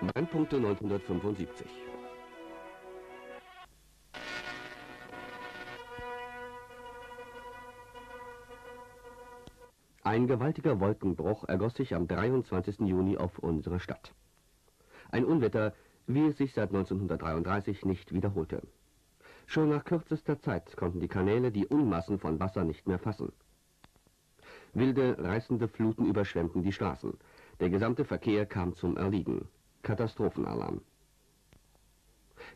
Brennpunkte 1975. Ein gewaltiger Wolkenbruch ergoss sich am 23. Juni auf unsere Stadt. Ein Unwetter, wie es sich seit 1933 nicht wiederholte. Schon nach kürzester Zeit konnten die Kanäle die Unmassen von Wasser nicht mehr fassen. Wilde, reißende Fluten überschwemmten die Straßen. Der gesamte Verkehr kam zum Erliegen. Katastrophenalarm.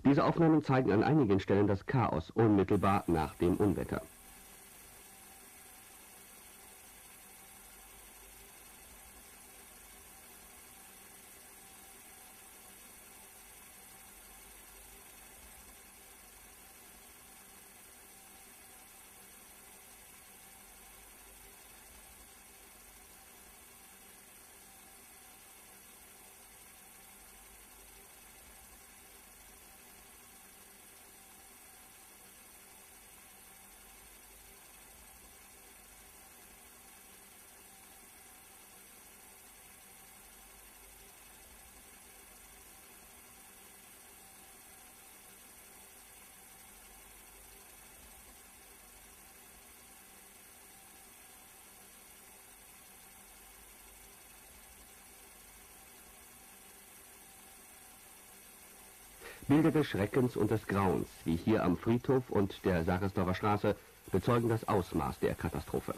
Diese Aufnahmen zeigen an einigen Stellen das Chaos unmittelbar nach dem Unwetter. Bilder des Schreckens und des Grauens, wie hier am Friedhof und der Saresdorfer Straße, bezeugen das Ausmaß der Katastrophe.